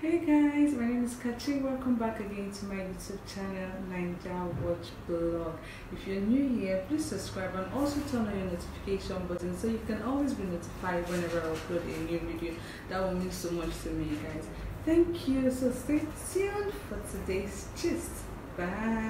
Hey guys, my name is Kachi. Welcome back again to my YouTube channel, Naija Watch Blog. If you're new here, please subscribe and also turn on your notification button so you can always be notified whenever I upload a new video. That will mean so much to me, guys. Thank you. So stay tuned for today's gist. Bye.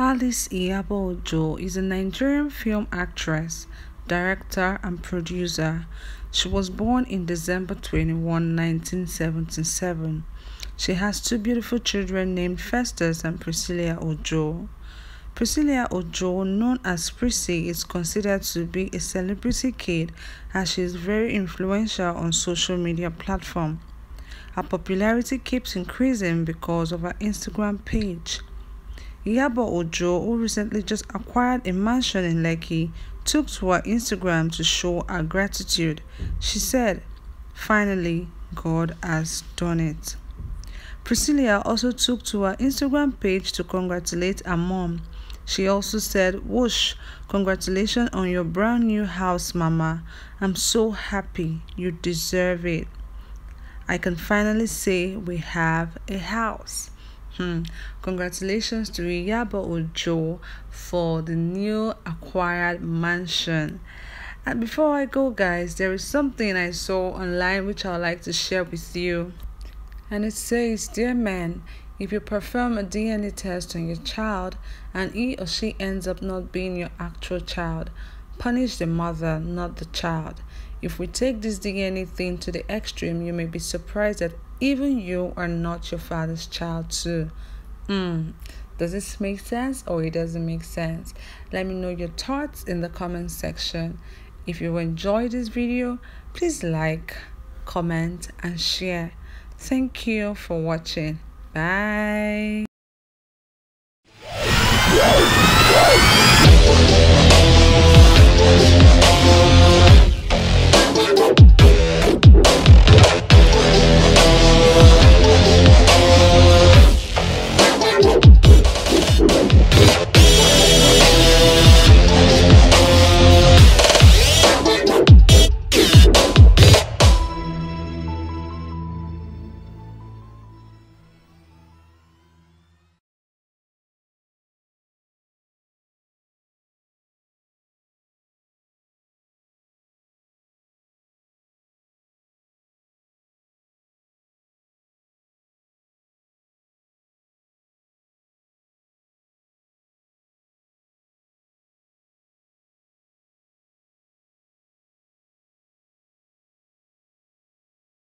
Alice Iyabo Ojo is a Nigerian film actress, director, and producer. She was born in December 21, 1977. She has two beautiful children named Festus and Priscilla Ojo. Priscilla Ojo, known as Prissy, is considered to be a celebrity kid as she is very influential on social media platforms. Her popularity keeps increasing because of her Instagram page. Iyabo Ojo, who recently just acquired a mansion in Lekki, took to her Instagram to show her gratitude. She said, Finally, God has done it. Priscilla also took to her Instagram page to congratulate her mom. She also said, Whoosh, congratulations on your brand new house, Mama. I'm so happy. You deserve it. I can finally say we have a house. Hmm. Congratulations to Iyabo Ojo for the new acquired mansion. And before I go, guys, there is something I saw online which I would like to share with you. And it says, Dear man, if you perform a DNA test on your child and he or she ends up not being your actual child, punish the mother, not the child. If we take this DNA thing to the extreme, you may be surprised that even you are not your father's child, too. Hmm. Does this make sense or it doesn't make sense? Let me know your thoughts in the comment section. If you enjoyed this video, please like, comment, and share. Thank you for watching. Bye.